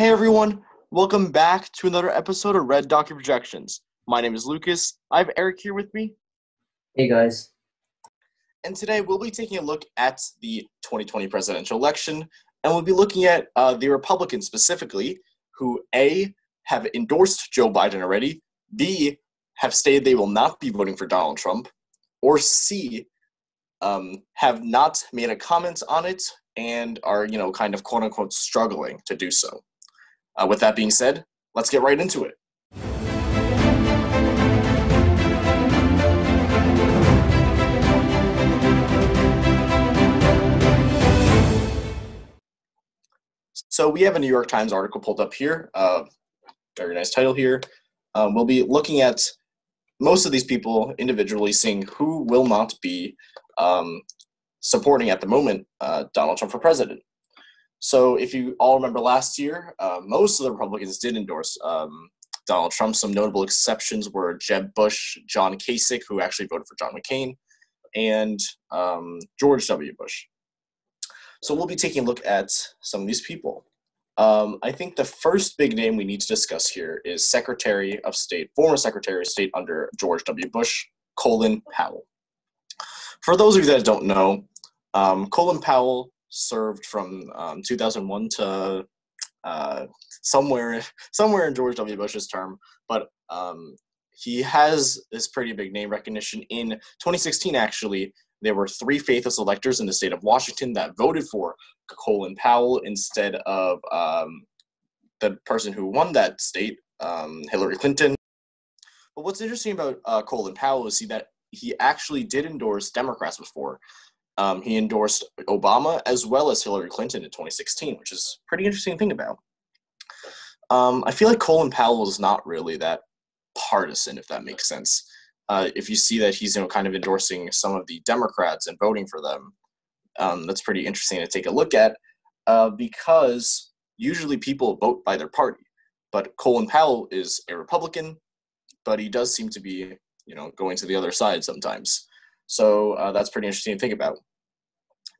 Hey everyone, welcome back to another episode of Red Donkey Projections. My name is Lucas. I have Eric here with me, Hey guys. and today we'll be taking a look at the 2020 presidential election, and we'll be looking at uh, the Republicans specifically, who A, have endorsed Joe Biden already, B, have stated they will not be voting for Donald Trump, or C, um, have not made a comment on it and are, you know, kind of quote unquote struggling to do so. Uh, with that being said, let's get right into it. So we have a New York Times article pulled up here. Uh, very nice title here. Um, we'll be looking at most of these people individually, seeing who will not be um, supporting at the moment uh, Donald Trump for president. So if you all remember last year, uh, most of the Republicans did endorse um, Donald Trump. Some notable exceptions were Jeb Bush, John Kasich, who actually voted for John McCain, and um, George W. Bush. So we'll be taking a look at some of these people. Um, I think the first big name we need to discuss here is Secretary of State, former Secretary of State under George W. Bush, Colin Powell. For those of you that don't know, um, Colin Powell served from um, 2001 to uh, somewhere somewhere in George W. Bush's term, but um, he has this pretty big name recognition. In 2016, actually, there were three faithless electors in the state of Washington that voted for Colin Powell instead of um, the person who won that state, um, Hillary Clinton. But what's interesting about uh, Colin Powell is see that he actually did endorse Democrats before. Um, he endorsed Obama as well as Hillary Clinton in 2016, which is pretty interesting thing about. Um, I feel like Colin Powell is not really that partisan, if that makes sense. Uh, if you see that he's you know kind of endorsing some of the Democrats and voting for them, um, that's pretty interesting to take a look at uh, because usually people vote by their party. But Colin Powell is a Republican, but he does seem to be you know going to the other side sometimes. So uh, that's pretty interesting to think about.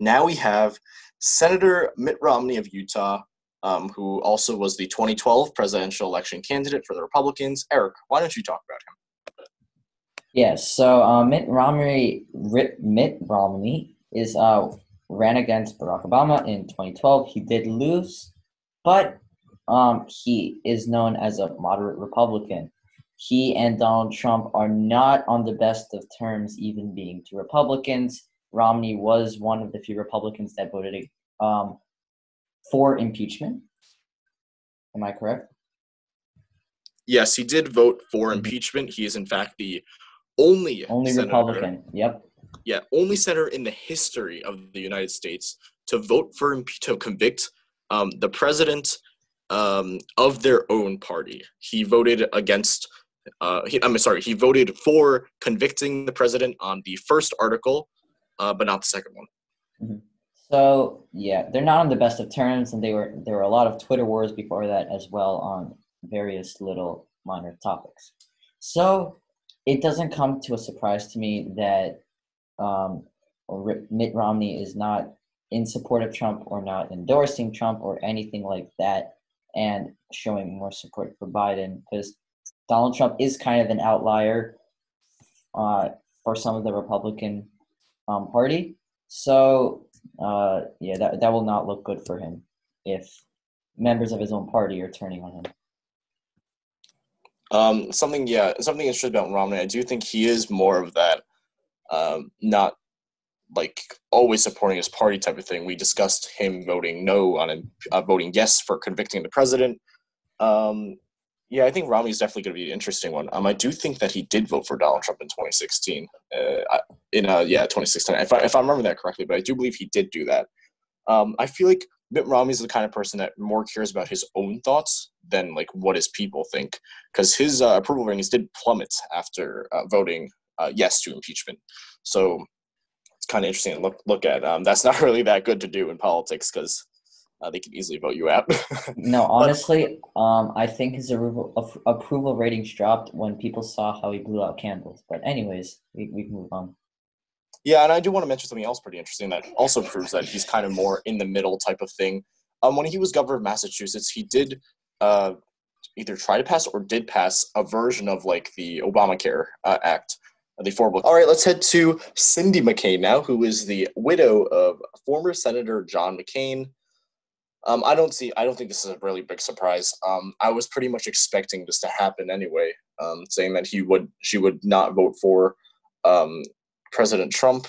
Now we have Senator Mitt Romney of Utah, um, who also was the 2012 presidential election candidate for the Republicans. Eric, why don't you talk about him? Yes. So uh, Mitt Romney, Mitt Romney is uh, ran against Barack Obama in 2012. He did lose, but um, he is known as a moderate Republican. He and Donald Trump are not on the best of terms, even being two Republicans. Romney was one of the few Republicans that voted um, for impeachment. Am I correct? Yes, he did vote for impeachment. He is, in fact, the only only senator, Republican. Yep. Yeah, only senator in the history of the United States to vote for to convict um, the president um, of their own party. He voted against. Uh, he, I'm sorry. He voted for convicting the president on the first article, uh, but not the second one. Mm-hmm. So yeah, they're not on the best of terms, and they were there were a lot of Twitter wars before that as well on various little minor topics. So it doesn't come to a surprise to me that um, Mitt Romney is not in support of Trump or not endorsing Trump or anything like that, and showing more support for Biden because Donald Trump is kind of an outlier uh, for some of the Republican um, Party. So uh, yeah, that that will not look good for him if members of his own party are turning on him. Um, something, yeah, something interesting about Romney. I do think he is more of that, um, not like always supporting his party type of thing. We discussed him voting no on him, uh, voting yes for convicting the president. Um, yeah, I think Romney is definitely going to be an interesting one. Um, I do think that he did vote for Donald Trump in 2016. Uh, in uh, yeah, 2016. If I, if I remember that correctly, but I do believe he did do that. Um, I feel like Mitt Romney is the kind of person that more cares about his own thoughts than like what his people think, because his uh, approval ratings did plummet after uh, voting uh, yes to impeachment. So it's kind of interesting to look look at. Um, that's not really that good to do in politics because uh, they can easily vote you out. no, honestly, um, I think his approval, approval ratings dropped when people saw how he blew out candles. But anyways, we, we can move on. Yeah, and I do want to mention something else pretty interesting that also proves that he's kind of more in the middle type of thing. Um, when he was governor of Massachusetts, he did uh, either try to pass or did pass a version of like the Obamacare uh, Act, the affordable. All right, let's head to Cindy McCain now, who is the widow of former Senator John McCain. Um, I don't see. I don't think this is a really big surprise. Um, I was pretty much expecting this to happen anyway, um, saying that he would, she would not vote for um, President Trump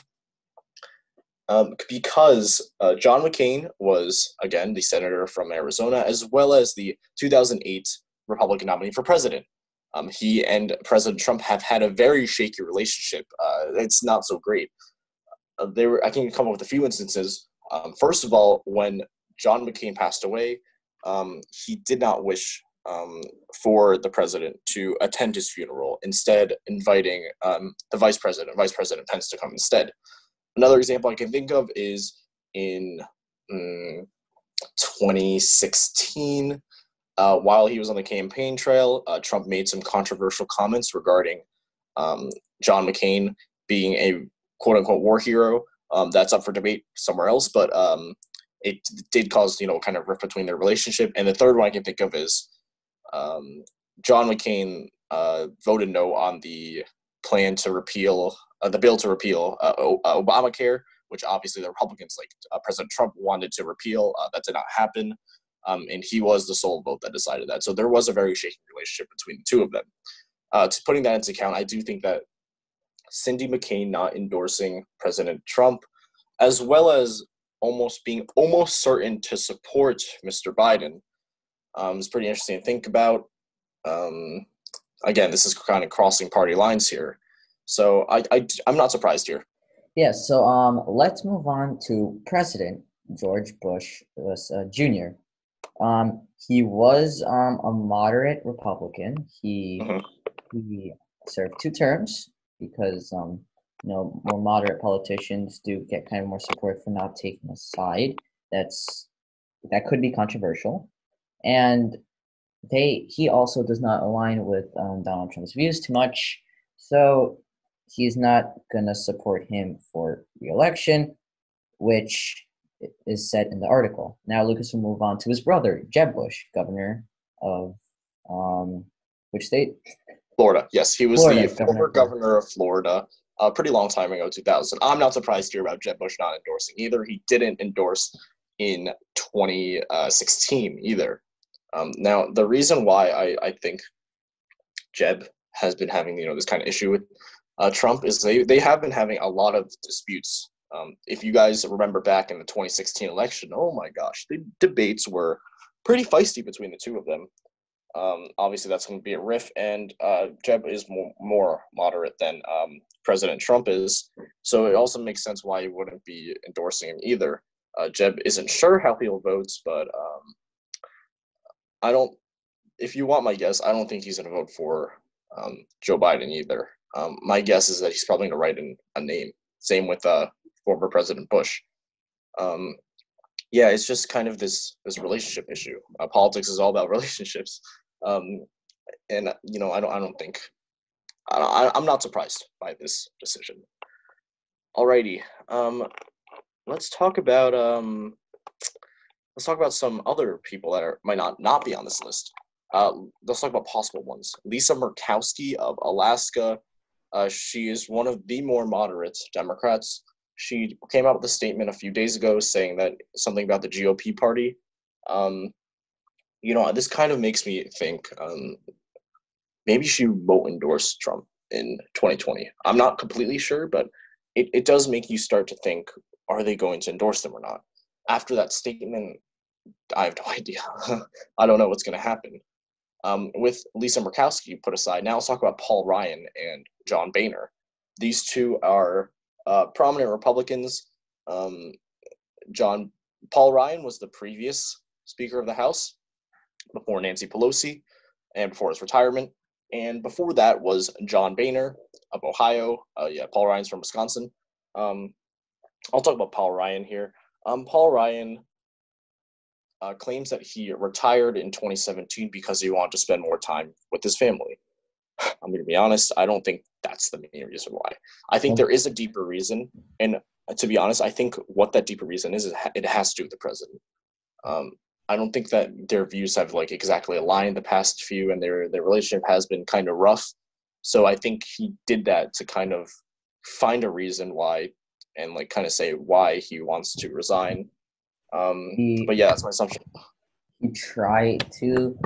um, because uh, John McCain was again the senator from Arizona, as well as the 2008 Republican nominee for president. Um, he and President Trump have had a very shaky relationship. Uh, it's not so great. Uh, there, I can come up with a few instances. first of all, when John McCain passed away, um, he did not wish um, for the president to attend his funeral, instead inviting um, the vice president, Vice President Pence, to come instead. Another example I can think of is in mm, 2016, uh, while he was on the campaign trail, uh, Trump made some controversial comments regarding um, John McCain being a quote unquote war hero. Um, that's up for debate somewhere else, but um, it did cause you know kind of rift between their relationship. And the third one I can think of is um, John McCain uh, voted no on the plan to repeal uh, the bill to repeal uh, uh, Obamacare, which obviously the Republicans, like uh, President Trump, wanted to repeal. Uh, that did not happen, um, and he was the sole vote that decided that. So there was a very shaky relationship between the two of them. to putting that into account, I do think that Cindy McCain not endorsing President Trump, as well as almost being almost certain to support Mr. Biden um, is pretty interesting to think about. Um, again, this is kind of crossing party lines here. So I, I, I'm not surprised here. Yeah, so um, let's move on to President George Bush was, uh, Jr. Um, he was um, a moderate Republican. He mm-hmm. he served two terms because um, you know, more moderate politicians do get kind of more support for not taking a side. That's that could be controversial, and they he also does not align with um, Donald Trump's views too much, so he's not gonna support him for reelection, which is said in the article. Now Lucas will move on to his brother Jeb Bush, governor of um, which state? Florida. Yes, he was Florida, the former governor of Florida a pretty long time ago, 2000. I'm not surprised here about Jeb Bush not endorsing either. He didn't endorse in 2016 either. Um, now, the reason why I, I think Jeb has been having you know this kind of issue with uh, Trump is they, they have been having a lot of disputes. Um, if you guys remember back in the 2016 election, oh my gosh, the debates were pretty feisty between the two of them. Um, obviously, that's going to be a riff, and uh, Jeb is more, more moderate than um, President Trump is. So it also makes sense why he wouldn't be endorsing him either. Uh, Jeb isn't sure how he'll vote, but um, I don't. If you want my guess, I don't think he's going to vote for um, Joe Biden either. Um, my guess is that he's probably going to write in a name. Same with uh, former President Bush. Um, yeah, it's just kind of this this relationship issue. Uh, politics is all about relationships, um, and you know I don't I don't think I, am not surprised by this decision. Alrighty, um, let's talk about um, let's talk about some other people that are, might not not be on this list. Uh, let's talk about possible ones. Lisa Murkowski of Alaska. Uh, she is one of the more moderate Democrats. She came out with a statement a few days ago saying that something about the GOP party. Um, you know, this kind of makes me think um, maybe she won't endorse Trump in 2020. I'm not completely sure, but it, it does make you start to think are they going to endorse them or not? After that statement, I have no idea. I don't know what's going to happen. Um, with Lisa Murkowski put aside, now let's talk about Paul Ryan and John Boehner. These two are uh, prominent Republicans. Um, John Paul Ryan was the previous Speaker of the House before Nancy Pelosi and before his retirement. And before that was John Boehner of Ohio. Uh, yeah, Paul Ryan's from Wisconsin. Um, I'll talk about Paul Ryan here. Um, Paul Ryan uh, claims that he retired in 2017 because he wanted to spend more time with his family. I'm going to be honest, I don't think that's the main reason why. I think there is a deeper reason. And to be honest, I think what that deeper reason is, is it has to do with the president. Um, I don't think that their views have like exactly aligned the past few, and their their relationship has been kind of rough. So I think he did that to kind of find a reason why, and like kind of say why he wants to resign. Um, He- but yeah, that's my assumption. He tried to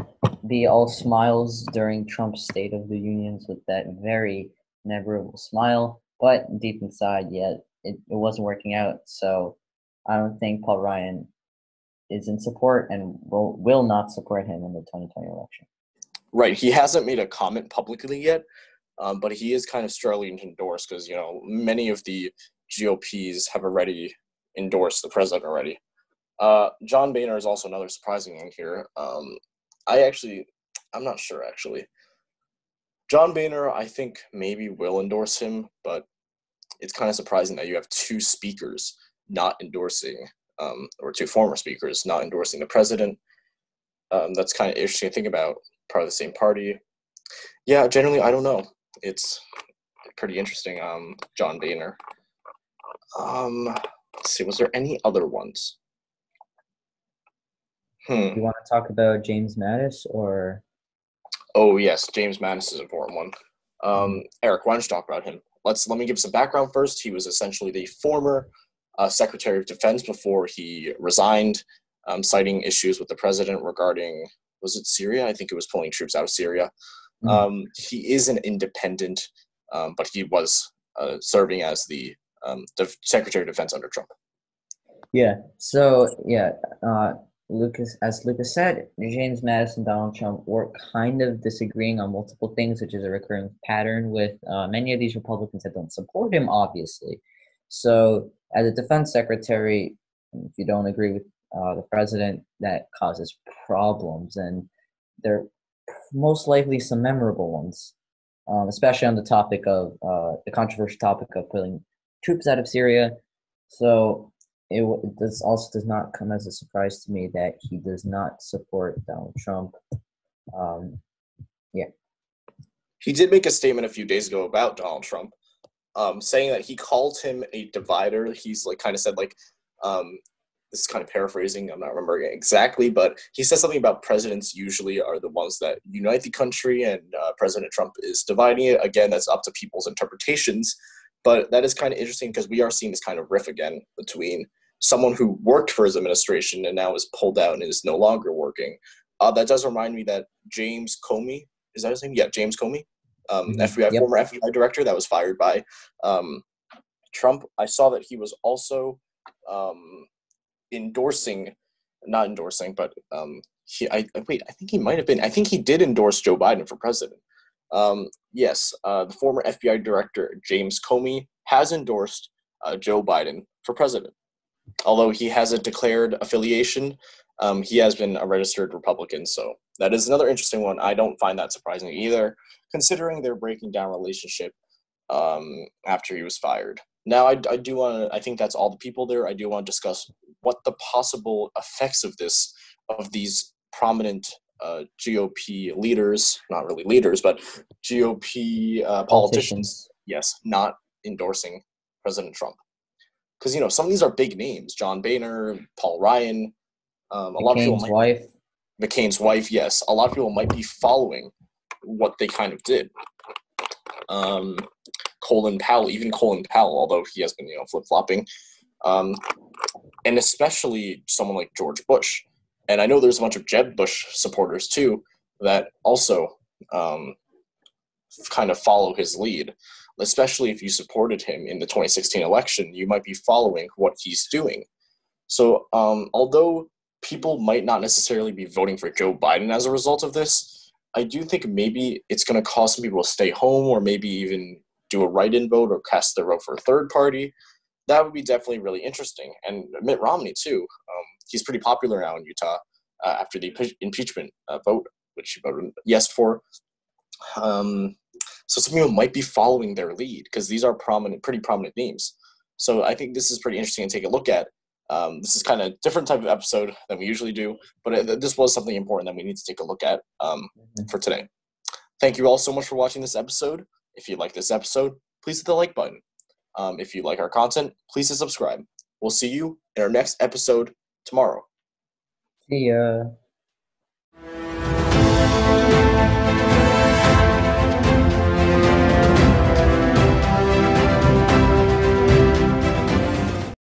be all smiles during Trump's State of the Unions with that very memorable smile, but deep inside, yeah, it, it wasn't working out. So I don't think Paul Ryan is in support and will will not support him in the 2020 election. Right. He hasn't made a comment publicly yet, um, but he is kind of struggling to endorse because you know many of the GOPs have already endorsed the president already. Uh, John Boehner is also another surprising one here. Um, I actually, I'm not sure actually. John Boehner, I think maybe will endorse him, but it's kind of surprising that you have two speakers not endorsing, um, or two former speakers not endorsing the president. Um, that's kind of interesting to think about. Part of the same party. Yeah, generally, I don't know. It's pretty interesting. Um, John Boehner. Um, let's see. Was there any other ones? Hmm. You want to talk about James Mattis or Oh yes, James Mattis is an important one. Um, Eric, why don't you talk about him? Let's let me give some background first. He was essentially the former uh, Secretary of Defense before he resigned, um, citing issues with the president regarding was it Syria? I think it was pulling troops out of Syria. Mhm. Um, he is an independent, um, but he was uh, serving as the um, Def- Secretary of Defense under Trump. Yeah. So yeah, uh, Lucas, as Lucas said, James Madison, Donald Trump were kind of disagreeing on multiple things, which is a recurring pattern with uh, many of these Republicans that don't support him, obviously. So, as a defense secretary, if you don't agree with uh, the president, that causes problems, and they're most likely some memorable ones, um, especially on the topic of uh, the controversial topic of pulling troops out of Syria. So it, it does also does not come as a surprise to me that he does not support Donald Trump. Um, He did make a statement a few days ago about Donald Trump, um, saying that he called him a divider. He's like kind of said like, um, this is kind of paraphrasing. I'm not remembering exactly, but he says something about presidents usually are the ones that unite the country, and uh, President Trump is dividing it. Again, that's up to people's interpretations, but that is kind of interesting because we are seeing this kind of riff again between someone who worked for his administration and now is pulled out and is no longer working. Uh, that does remind me that James Comey is that his name? Yeah, James Comey, um, Mhm. FBI Yep. former FBI director that was fired by um, Trump. I saw that he was also um, endorsing, not endorsing, but um, he. I I- wait. I think he might have been. I think he did endorse Joe Biden for president. Um, yes, uh, the former FBI director James Comey has endorsed uh, Joe Biden for president. Although he hasn't declared affiliation, um, he has been a registered Republican. So that is another interesting one. I don't find that surprising either, considering their breaking down relationship um, after he was fired. Now, I, I do want to. I think that's all the people there. I do want to discuss what the possible effects of this, of these prominent uh, GOP leaders, not really leaders, but GOP uh, politicians, yes, not endorsing President Trump. Because you know some of these are big names: John Boehner, Paul Ryan. Um, a lot of people McCain's might wife. McCain's wife, yes, a lot of people might be following what they kind of did. Um, Colin Powell, even Colin Powell, although he has been, you know, flip flopping, um, and especially someone like George Bush. And I know there's a bunch of Jeb Bush supporters too that also um, kind of follow his lead. Especially if you supported him in the 2016 election, you might be following what he's doing. So, um, although people might not necessarily be voting for Joe Biden as a result of this. I do think maybe it's going to cause some people to stay home or maybe even do a write in vote or cast their vote for a third party. That would be definitely really interesting. And Mitt Romney, too. Um, he's pretty popular now in Utah uh, after the impeachment uh, vote, which he voted yes for. Um, so some people might be following their lead because these are prominent, pretty prominent names. So I think this is pretty interesting to take a look at. Um, this is kind of different type of episode than we usually do, but it, this was something important that we need to take a look at um, Mhm. for today. Thank you all so much for watching this episode. If you like this episode, please hit the like button. Um, if you like our content, please hit subscribe. We'll see you in our next episode tomorrow. See ya.